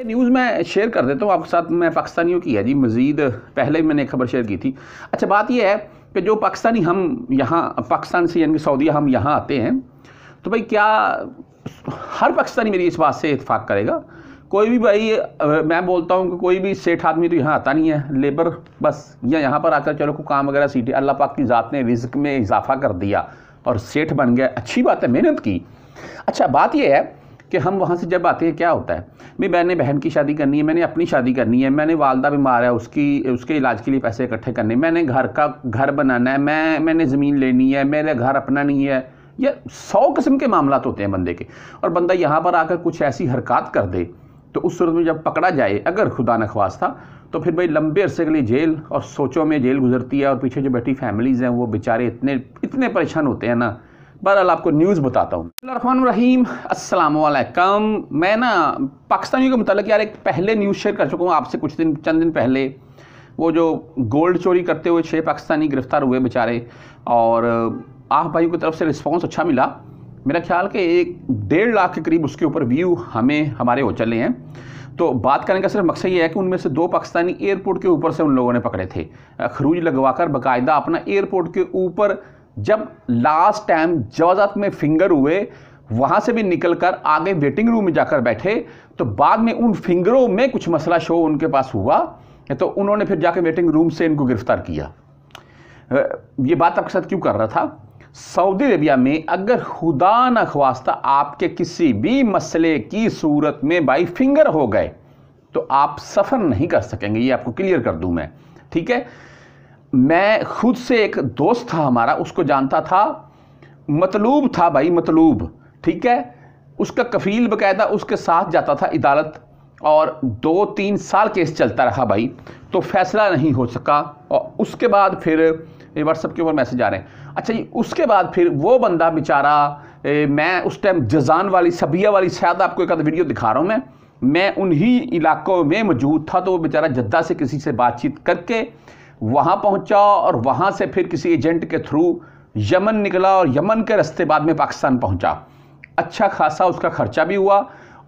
News मैं share कर देता हूँ, आपके साथ मैं पाकिस्तानियों की है जी, मज़ीद पहले मैंने खबर शेयर की थी। अच्छा बात यह है कि जो पाकिस्तानी हम यहाँ, पाकिस्तान से यानी सऊदीया हम यहाँ आते हैं तो भाई क्या हर पाकिस्तानी मेरी इस बात से इतफाक़ करेगा? कोई भी भाई, मैं बोलता हूँ कि कोई भी सेठ आदमी तो यहाँ आता नहीं है लेबर बस, या यहाँ पर आकर चलो को काम वगैरह सीटे। अल्लाह पाक की ज़ात ने रिज्क में इजाफा कर दिया और सेठ बन गया। अच्छी बात है, मेहनत की। अच्छा बात यह है कि हम वहाँ से जब आते हैं, क्या होता है? भाई, मैंने बहन की शादी करनी है, मैंने अपनी शादी करनी है, मैंने वालदा बीमार है, उसकी, उसके इलाज के लिए पैसे इकट्ठे करने, मैंने घर का घर बनाना है, मैं, मैंने ज़मीन लेनी है, मेरे घर अपना नहीं है। या सौ किस्म के मामला होते हैं बंदे के, और बंदा यहाँ पर आकर कुछ ऐसी हरकत कर दे तो उस सूरत में जब पकड़ा जाए, अगर खुदा न था तो फिर भाई लंबे अरसे के लिए जेल, और सोचों में जेल गुजरती है, और पीछे जो बैठी फैमिलीज़ हैं, वो बेचारे इतने इतने परेशान होते हैं ना बहरहाल आपको न्यूज़ बताता हूँ। रहीम असलकम मैं ना पाकिस्तानियों के मतलब यार एक पहले न्यूज़ शेयर कर चुका हूँ, आपसे कुछ दिन, चंद दिन पहले। वो जो गोल्ड चोरी करते हुए छः पाकिस्तानी गिरफ़्तार हुए बेचारे, और आप भाइयों की तरफ़ से रिस्पॉन्स अच्छा मिला। मेरा ख्याल कि एक डेढ़ लाख के करीब उसके ऊपर व्यू हमें, हमारे हो चले हैं तो बात करने का सिर्फ़ मकसद ये है कि उनमें से दो पाकिस्तानी एयरपोर्ट के ऊपर से उन लोगों ने पकड़े थे। खरूज लगवाकर बाकायदा अपना एयरपोर्ट के ऊपर जब लास्ट टाइम जवाजात में फिंगर हुए, वहाँ से भी निकलकर आगे वेटिंग रूम में जाकर बैठे तो बाद में उन फिंगरों में कुछ मसला शो उनके पास हुआ तो उन्होंने फिर जाकर वेटिंग रूम से इनको गिरफ़्तार किया। ये बात आपके साथ क्यों कर रहा था? सऊदी अरबिया में अगर खुदा न खवास्ता आपके किसी भी मसले की सूरत में बाई फिंगर हो गए तो आप सफ़र नहीं कर सकेंगे, ये आपको क्लियर कर दूँ मैं। ठीक है? मैं खुद से एक दोस्त था हमारा, उसको जानता था। मतलूब था भाई, मतलूब, ठीक है? उसका कफील बकायदा उसके साथ जाता था अदालत और दो तीन साल केस चलता रहा भाई तो फैसला नहीं हो सका। और उसके बाद फिर, ये व्हाट्सअप के ऊपर मैसेज आ रहे हैं। अच्छा जी, उसके बाद फिर वो बंदा बेचारा मैं उस टाइम जजान वाली, सबिया वाली, शायद आपको एक वीडियो दिखा रहा हूँ मैं। मैं उन्हीं इलाकों में मौजूद था तो वो बेचारा जद्दा से किसी से बातचीत करके वहाँ पहुँचा और वहाँ से फिर किसी एजेंट के थ्रू यमन निकला और यमन के रास्ते बाद में पाकिस्तान पहुँचा। अच्छा खासा उसका खर्चा भी हुआ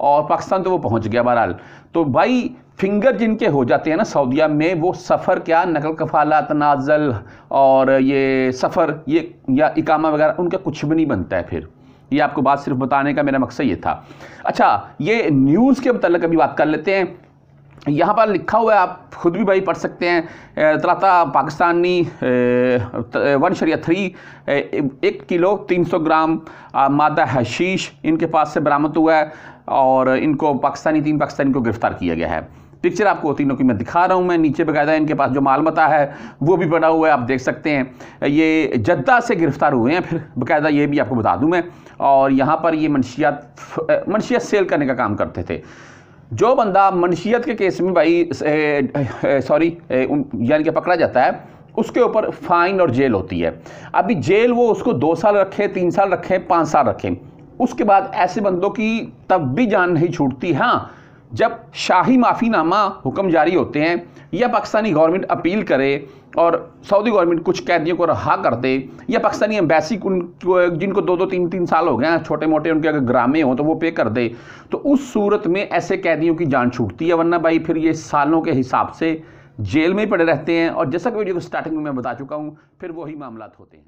और पाकिस्तान तो वो पहुँच गया बहरहाल। तो भाई, फिंगर जिनके हो जाते हैं ना सऊदिया में, वो सफ़र क्या, नकल कफाला तनाजल और ये सफ़र, ये या इकामा वगैरह, उनका कुछ भी नहीं बनता है फिर। ये आपको बात सिर्फ़ बताने का मेरा मकसद ये था। अच्छा ये न्यूज़ के मतलब अभी बात कर लेते हैं। यहाँ पर लिखा हुआ है, आप खुद भी भाई पढ़ सकते हैं। तलाता पाकिस्तानी वन शरिया थ्री एक किलो तीन सौ ग्राम मादा हशीश इनके पास से बरामद हुआ है और इनको पाकिस्तानी, तीन पाकिस्तानी को गिरफ़्तार किया गया है। पिक्चर आपको तीनों की मैं दिखा रहा हूँ, मैं नीचे बकायदा इनके पास जो मालमता है, वो भी पड़ा हुआ है, आप देख सकते हैं। ये जद्दा से गिरफ़्तार हुए हैं, फिर बकायदा ये भी आपको बता दूँ मैं। और यहाँ पर ये मनशियात मनशियत सेल करने का काम करते थे। जो बंदा मनशियत के केस में भाई सॉरी यानी कि पकड़ा जाता है, उसके ऊपर फाइन और जेल होती है। अभी जेल वो उसको दो साल रखे, तीन साल रखे, पाँच साल रखे। उसके बाद ऐसे बंदों की तब भी जान नहीं छूटती। हाँ जब शाही माफ़ीनामा हुक्म जारी होते हैं, या पाकिस्तानी गवर्नमेंट अपील करे और सऊदी गवर्नमेंट कुछ कैदियों को रहा कर दे या पाकिस्तानी एम्बेसी जिनको दो दो, तीन तीन साल हो गए हैं छोटे मोटे उनके अगर ग्रामे हों तो वो पे कर दे तो उस सूरत में ऐसे कैदियों की जान छूटती है, वरना भाई फिर ये सालों के हिसाब से जेल में ही पड़े रहते हैं, और जैसा कि वीडियो को स्टार्टिंग में मैं बता चुका हूँ, फिर वही मामला होते हैं।